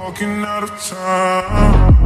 walking out of time